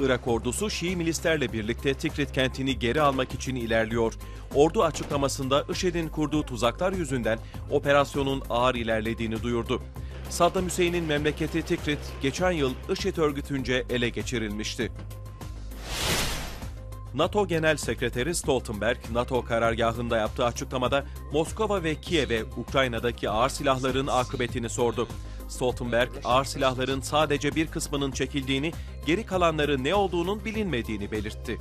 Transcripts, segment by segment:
Irak ordusu Şii milislerle birlikte Tikrit kentini geri almak için ilerliyor. Ordu açıklamasında IŞİD'in kurduğu tuzaklar yüzünden operasyonun ağır ilerlediğini duyurdu. Saddam Hüseyin'in memleketi Tikrit geçen yıl IŞİD örgütünce ele geçirilmişti. NATO Genel Sekreteri Stoltenberg, NATO karargahında yaptığı açıklamada Moskova ve Kiev'e Ukrayna'daki ağır silahların akıbetini sordu. Stoltenberg, ağır silahların sadece bir kısmının çekildiğini, geri kalanları ne olduğunun bilinmediğini belirtti.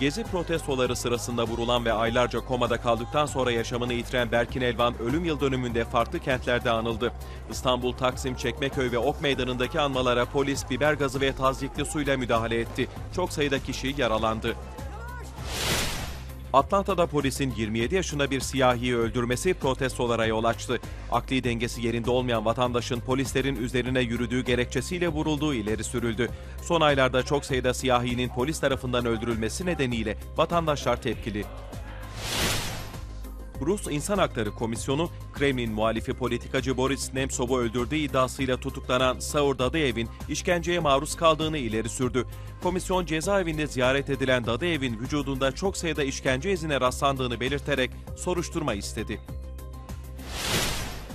Gezi protestoları sırasında vurulan ve aylarca komada kaldıktan sonra yaşamını yitiren Berkin Elvan ölüm yıl dönümünde farklı kentlerde anıldı. İstanbul, Taksim, Çekmeköy ve Ok Meydanı'ndaki anmalara polis biber gazı ve tazyikli suyla müdahale etti. Çok sayıda kişi yaralandı. Atlanta'da polisin 27 yaşında bir siyahiyi öldürmesi protestolara yol açtı. Akli dengesi yerinde olmayan vatandaşın polislerin üzerine yürüdüğü gerekçesiyle vurulduğu ileri sürüldü. Son aylarda çok sayıda siyahinin polis tarafından öldürülmesi nedeniyle vatandaşlar tepkili. Rus İnsan Hakları Komisyonu, Kremlin muhalifi politikacı Boris Nemtsov'u öldürdüğü iddiasıyla tutuklanan Saur Dadıyev'in işkenceye maruz kaldığını ileri sürdü. Komisyon cezaevinde ziyaret edilen Dadıyev'in vücudunda çok sayıda işkence izine rastlandığını belirterek soruşturma istedi.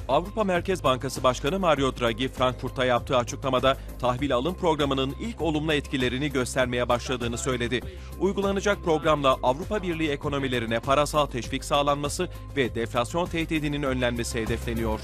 Avrupa Merkez Bankası Başkanı Mario Draghi, Frankfurt'ta yaptığı açıklamada tahvil alım programının ilk olumlu etkilerini göstermeye başladığını söyledi. Uygulanacak programla Avrupa Birliği ekonomilerine parasal teşvik sağlanması ve deflasyon tehdidinin önlenmesi hedefleniyor.